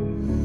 life.